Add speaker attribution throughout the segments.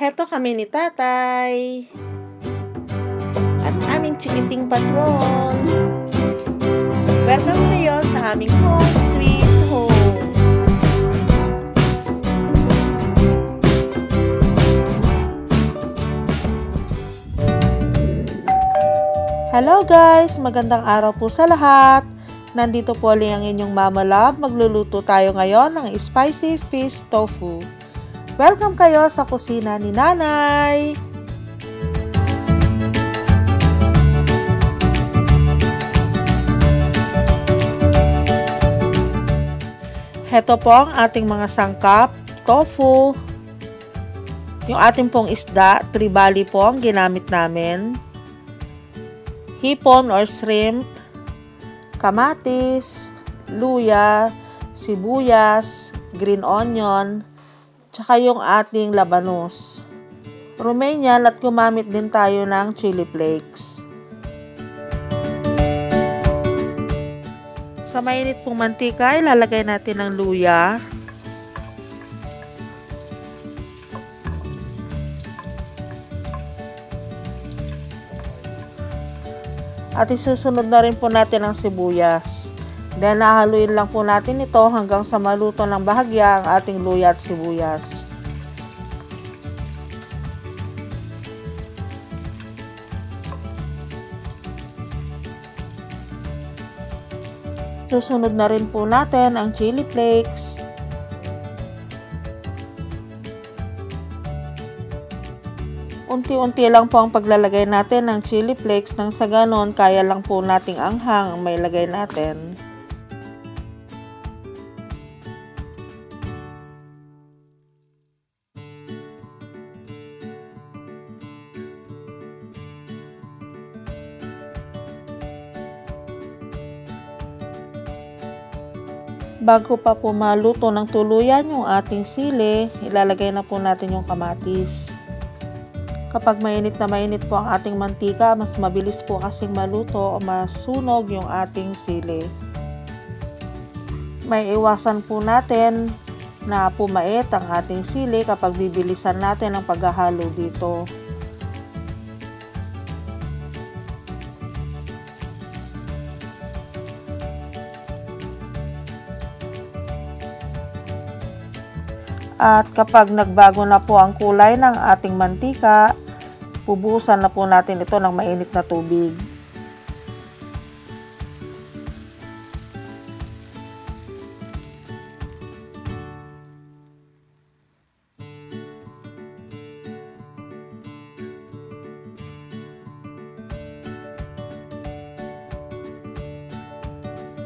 Speaker 1: Heto kami ni tatay. At aming chikiting patron. Welcome kayo sa aming home sweet home. Hello guys! Magandang araw po sa lahat. Nandito po ulit ang inyong Mama Love. Magluluto tayo ngayon ng spicy fish tofu. Welcome kayo sa kusina ni Nanay! Heto po ang ating mga sangkap, tofu, yung ating pong isda, tribali po ang ginamit namin, hipon or shrimp, kamatis, luya, sibuyas, green onion, tsaka yung ating labanos. Romanian at gumamit din tayo ng chili flakes. Sa mainit pong mantika, ilalagay natin ng luya. At isusunod na rin po natin ang sibuyas. Then nahaluin lang po natin ito hanggang sa maluto ng bahagya ang ating luya at sibuyas. Susunod na rin po natin ang chili flakes. Unti-unti lang po ang paglalagay natin ng chili flakes nang sa ganon kaya lang po nating anghang ang may lagay natin. Bago pa po maluto ng tuluyan yung ating sili, ilalagay na po natin yung kamatis. Kapag mainit na mainit po ang ating mantika, mas mabilis po kasing maluto o masunog yung ating sili. May iwasan po natin na pumait ang ating sili kapag bibilisan natin ang paghahalo dito. At kapag nagbago na po ang kulay ng ating mantika, pubusan na po natin ito ng mainit na tubig.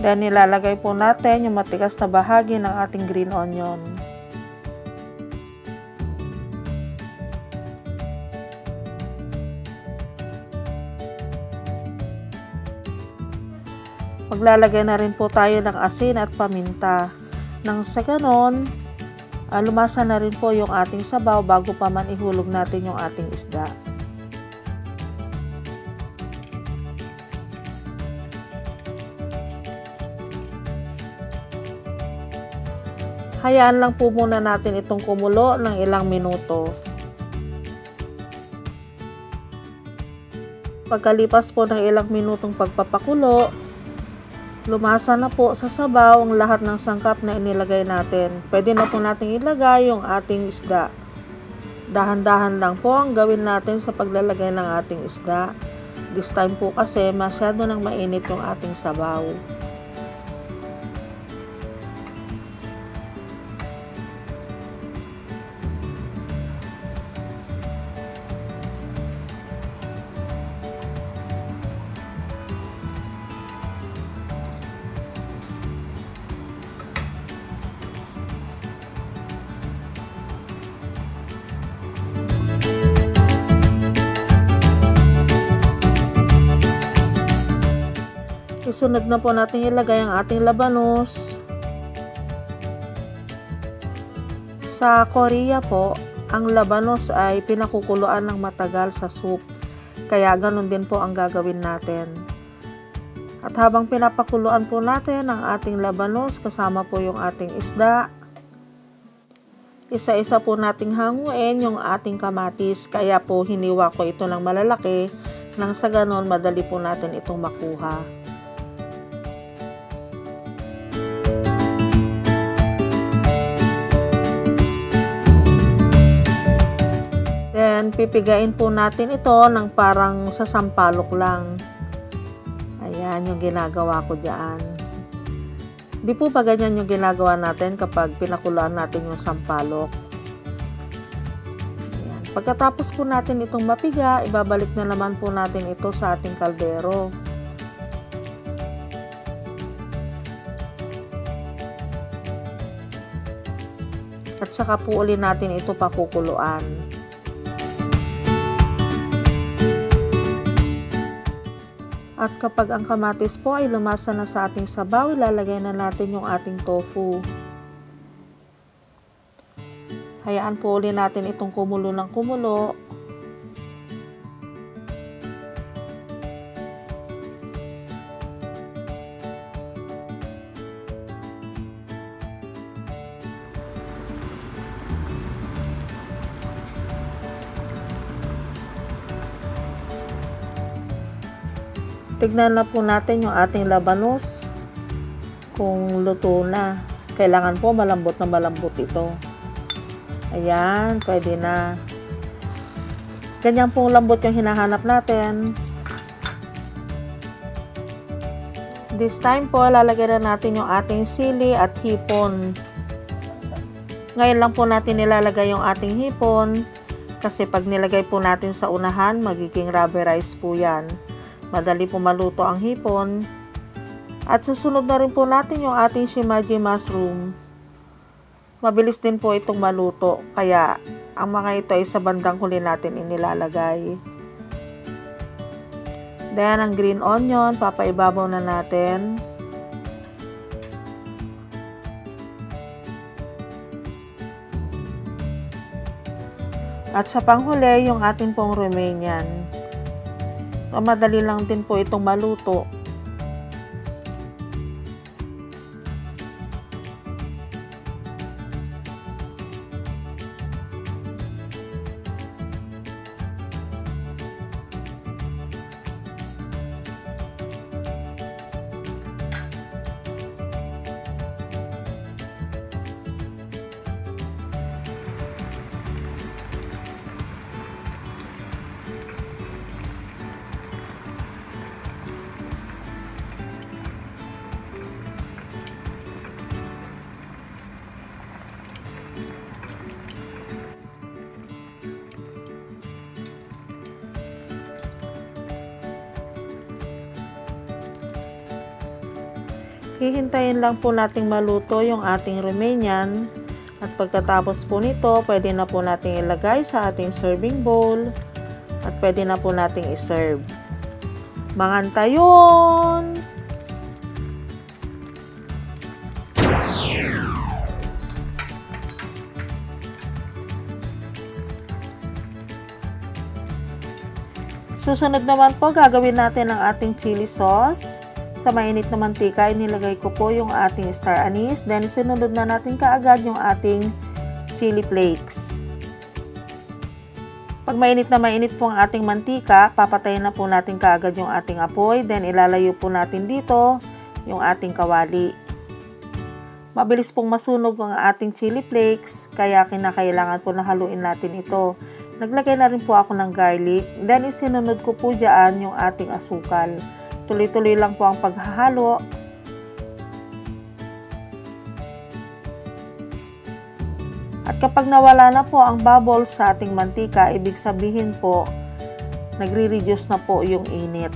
Speaker 1: Then nilalagay po natin yung matigas na bahagi ng ating green onion. Maglalagay na rin po tayo ng asin at paminta. Nang sa ganon, uh, lumasa na rin po yung ating sabaw bago pa man ihulog natin yung ating isda. Hayaan lang po muna natin itong kumulo ng ilang minuto. Pagkalipas po ng ilang minutong pagpapakulo, lumasa na po sa sabaw ang lahat ng sangkap na inilagay natin. Pwede na po natin ilagay yung ating isda. Dahan-dahan lang po ang gawin natin sa paglalagay ng ating isda. This time po kasi masyado nang mainit yung ating sabaw. Isunod na po natin ilagay ang ating labanos. Sa Korea po, ang labanos ay pinakukuluan ng matagal sa soup. Kaya ganun din po ang gagawin natin. At habang pinapakuluan po natin ang ating labanos, kasama po yung ating isda, isa-isa po nating hanguin yung ating kamatis. Kaya po hiniwa ko ito ng malalaki nang sa ganon madali po natin itong makuha. Pipigain po natin ito ng parang sa sampalok lang. Ayan yung ginagawa ko dyan. Di po pa ganyan yung ginagawa natin kapag pinakuluan natin yung sampalok. Ayan. Pagkatapos po natin itong mapiga, ibabalik na naman po natin ito sa ating kaldero. At saka po uli natin ito pakukuluan. At kapag ang kamatis po ay lumasa na sa ating sabaw, ilalagay na natin yung ating tofu. Hayaan po ulit natin itong kumulo ng kumulo. Tignan na po natin yung ating labanos kung luto na. Kailangan po malambot na malambot ito. Ayan, pwede na. Ganyan pong lambot yung hinahanap natin. This time po, lalagyan na natin yung ating sili at hipon. Ngayon lang po natin nilalagay yung ating hipon kasi pag nilagay po natin sa unahan, magiging rubberized po yan. Madali po maluto ang hipon. At susunod na rin po natin yung ating shimaji mushroom. Mabilis din po itong maluto, kaya ang mga ito ay sa bandang huli natin inilalagay. Then, ang green onion, papaibabaw na natin. At sa panghuli, yung ating pong Romanian. Madali lang din po itong maluto. Hihintayin lang po nating maluto yung ating Romanian. At pagkatapos po nito, pwede na po nating ilagay sa ating serving bowl. At pwede na po nating iserve. Mangantayon! Susunod naman po, gagawin natin ang ating chili sauce. Sa mainit na mantika, inilagay ko po yung ating star anise. Then, sinunod na natin kaagad yung ating chili flakes. Pag mainit na mainit po ang ating mantika, papatayin na po natin kaagad yung ating apoy. Then, ilalayo po natin dito yung ating kawali. Mabilis pong masunog ang ating chili flakes, kaya kinakailangan po na haluin natin ito. Naglagay na rin po ako ng garlic. Then, isinunod ko po dyan yung ating asukal. Tuloy-tuloy lang po ang paghahalo. At kapag nawala na po ang bubbles sa ating mantika, ibig sabihin po, nagre-reduce na po yung init.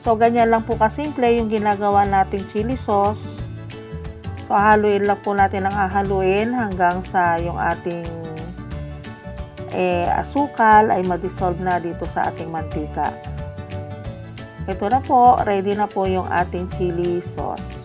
Speaker 1: So, ganyan lang po kasimple yung ginagawa nating chili sauce. So, haluin lang po natin ang hahaluin hanggang sa yung ating eh, asukal ay madissolve na dito sa ating mantika. Ito na po, ready na po yung ating chili sauce.